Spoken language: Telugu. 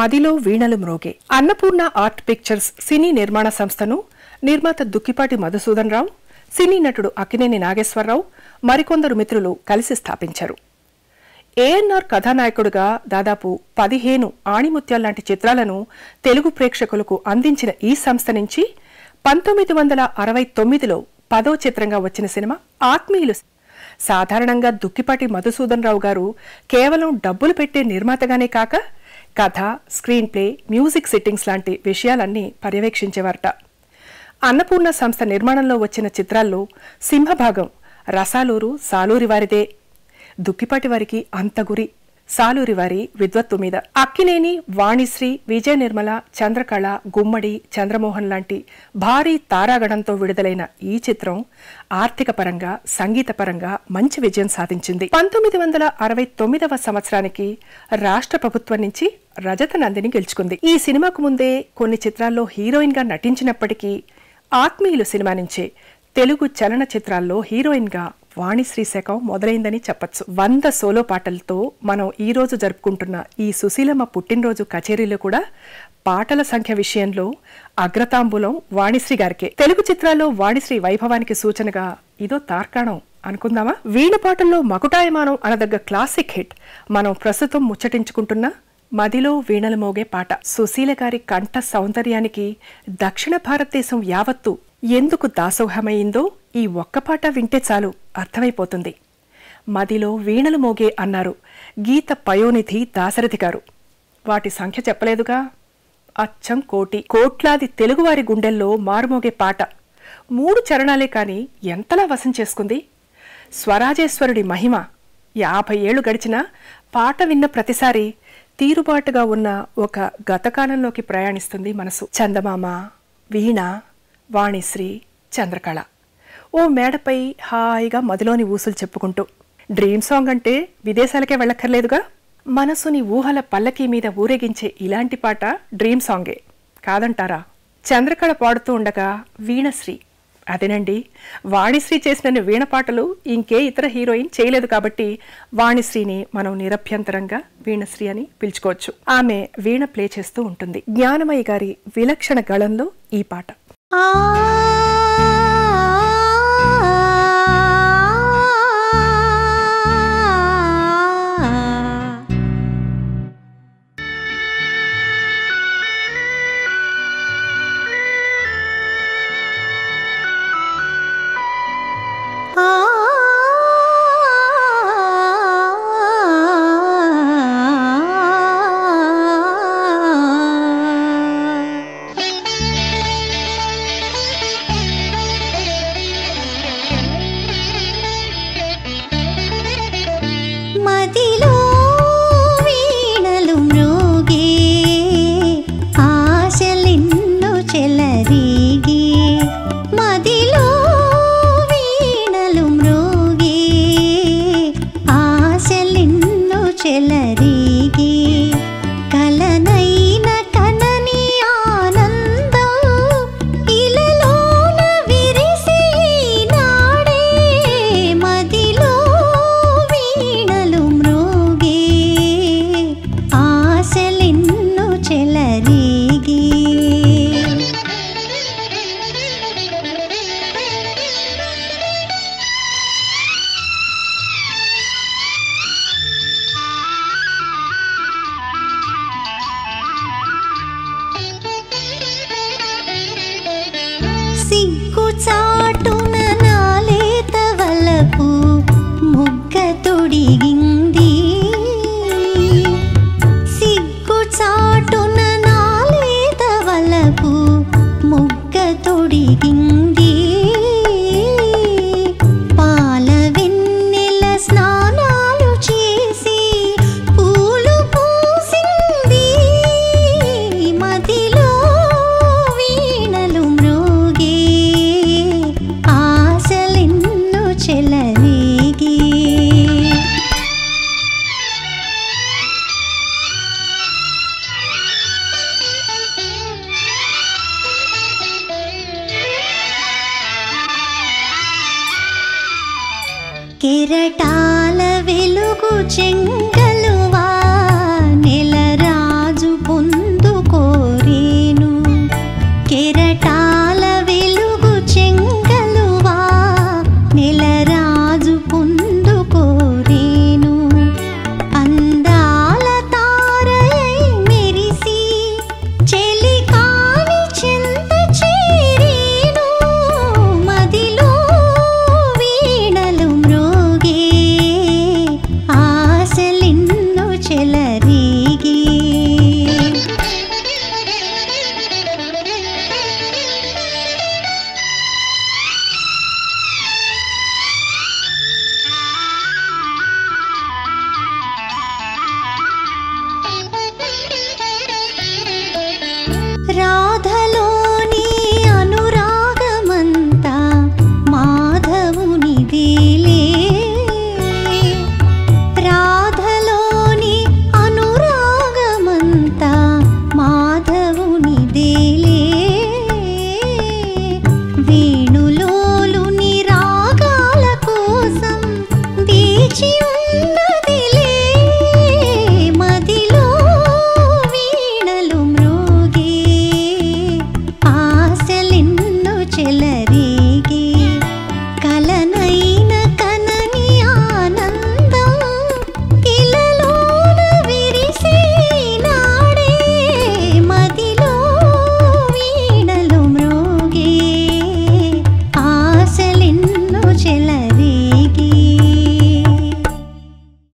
మదిలో వీణలు మ్రోగే. అన్నపూర్ణ ఆర్ట్ పిక్చర్స్ సినీ నిర్మాణ సంస్థను నిర్మాత దుక్కిపాటి మధుసూదన్ రావు సినీ నటుడు అక్కినేని నాగేశ్వరరావు మరికొందరు మిత్రులు కలిసి స్థాపించారు. ఏఎన్ఆర్ కథానాయకుడుగా దాదాపు పదిహేను ఆణిముత్యాల లాంటి చిత్రాలను తెలుగు ప్రేక్షకులకు అందించిన ఈ సంస్థ నుంచి పంతొమ్మిది వందల అరవై తొమ్మిదిలో పదో చిత్రంగా వచ్చిన సినిమా ఆత్మీయులు సాధారణంగా దుక్కిపాటి మధుసూదన్ రావు గారు కేవలం డబ్బులు పెట్టే నిర్మాతగానే కాక కథ స్క్రీన్ ప్లే మ్యూజిక్ సెట్టింగ్స్ లాంటి విషయాలన్నీ పర్యవేక్షించేవారట. అన్నపూర్ణ సంస్థ నిర్మాణంలో వచ్చిన చిత్రాల్లో సింహభాగం రసాలూరు సాలూరి వారిదే. దుక్కిపాటి వారికి అంత గురి. సాలూరి వారి విద్వత్తు మీద. అక్కినేని వాణిశ్రీ విజయ నిర్మల చంద్రకళ గుమ్మడి చంద్రమోహన్ లాంటి భారీ తారాగణంతో విడుదలైన ఈ చిత్రం ఆర్థిక పరంగా సంగీతపరంగా మంచి విజయం సాధించింది. పంతొమ్మిది వందల అరవై తొమ్మిదవ సంవత్సరానికి రాష్ట్ర ప్రభుత్వం నుంచి రజత నందిని గెలుచుకుంది. ఈ సినిమాకు ముందే కొన్ని చిత్రాల్లో హీరోయిన్గా నటించినప్పటికీ ఆత్మీయులు సినిమా నుంచే తెలుగు చలన చిత్రాల్లో వాణిశ్రీ శకం మొదలైందని చెప్పొచ్చు. వంద సోలో పాటలతో మనం ఈరోజు జరుపుకుంటున్న ఈ సుశీలమ్మ పుట్టినరోజు కచేరీలో కూడా పాటల సంఖ్య విషయంలో అగ్రతాంబూలం వాణిశ్రీ గారికే. తెలుగు చిత్రాల్లో వాణిశ్రీ వైభవానికి సూచనగా ఇదో తార్కాణం అనుకుందామా? వీణ పాటల్లో మకుటాయమానం అనదగ్గ క్లాసిక్ హిట్ మనం ప్రస్తుతం ముచ్చటించుకుంటున్న మదిలో వీణలు మోగే పాట. సుశీల గారి కంఠ సౌందర్యానికి దక్షిణ భారతదేశం యావత్తు ఎందుకు దాసోహమైందో ఈ ఒక్క పాట వింటే చాలు అర్థమైపోతుంది. మదిలో వీణలు మోగే అన్నారు గీత పయోనిధి దాశరథి గారు. వాటి సంఖ్య చెప్పలేదుగా? అచ్చం కోటి కోట్లాది తెలుగువారి గుండెల్లో మారుమోగే పాట. మూడు చరణాలే కాని ఎంతలా వశం చేసుకుంది? స్వరాజేశ్వరుడి మహిమ. యాభై ఏళ్ళు గడిచినా పాట విన్న ప్రతిసారి తీరుబాటుగా ఉన్న ఒక గతకాలంలోకి ప్రయాణిస్తుంది మనసు. చందమామ వీణ. వాణిశ్రీ చంద్రకళ. ఓ మేడపై హాయిగా మదిలోని ఊసులు చెప్పుకుంటూ డ్రీమ్ సాంగ్ అంటే విదేశాలకే వెళ్ళక్కర్లేదుగా? మనసుని ఊహల పల్లకీ మీద ఊరేగించే ఇలాంటి పాట డ్రీమ్ సాంగే కాదంటారా? చంద్రకళ పాడుతూ ఉండగా వీణశ్రీ అదేనండి వాణిశ్రీ చేసిన వీణ పాటలు ఇంకే ఇతర హీరోయిన్ చేయలేదు కాబట్టి వాణిశ్రీని మనం నిరభ్యంతరంగా వీణశ్రీ అని పిలుచుకోవచ్చు. ఆమె వీణ ప్లే చేస్తూ ఉంటుంది. జ్ఞానమయ్య గారి విలక్షణ గళంలో ఈ పాట. 啊。ಮುಡಿಗಿಂಗ್ కెరటాల వెలుగు చెంగలువా నెల రాజు పొందు కోరేను.